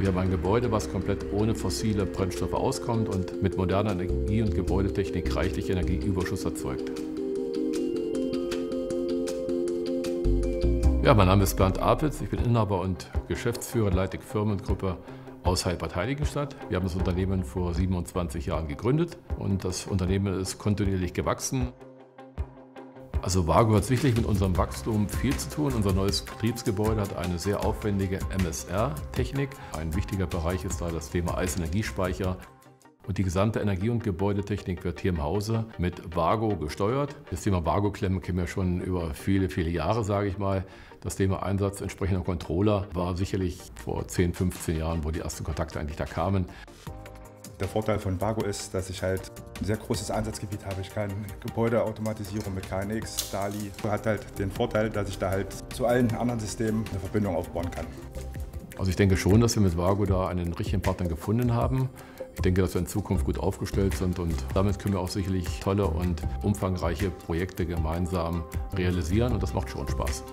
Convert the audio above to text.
Wir haben ein Gebäude, was komplett ohne fossile Brennstoffe auskommt und mit moderner Energie- und Gebäudetechnik reichlich Energieüberschuss erzeugt. Ja, mein Name ist Bernd Apitz, ich bin Inhaber und Geschäftsführer Leitig Firmengruppe aus Heilbad Heiligenstadt. Wir haben das Unternehmen vor 27 Jahren gegründet und das Unternehmen ist kontinuierlich gewachsen. Also Vago hat sicherlich mit unserem Wachstum viel zu tun. Unser neues Betriebsgebäude hat eine sehr aufwendige MSR-Technik. Ein wichtiger Bereich ist da das Thema Eisenergiespeicher. Und die gesamte Energie- und Gebäudetechnik wird hier im Hause mit Vago gesteuert. Das Thema Vago-Klemmen kennen wir schon über viele, viele Jahre, sage ich mal. Das Thema Einsatz entsprechender Controller war sicherlich vor 10, 15 Jahren, wo die ersten Kontakte eigentlich da kamen. Der Vorteil von Vago ist, dass ich halt ein sehr großes Einsatzgebiet habe. Ich kann Gebäudeautomatisierung mit KNX, DALI. Hat halt den Vorteil, dass ich da halt zu allen anderen Systemen eine Verbindung aufbauen kann. Also ich denke schon, dass wir mit Vago da einen richtigen Partner gefunden haben. Ich denke, dass wir in Zukunft gut aufgestellt sind und damit können wir auch sicherlich tolle und umfangreiche Projekte gemeinsam realisieren und das macht schon Spaß.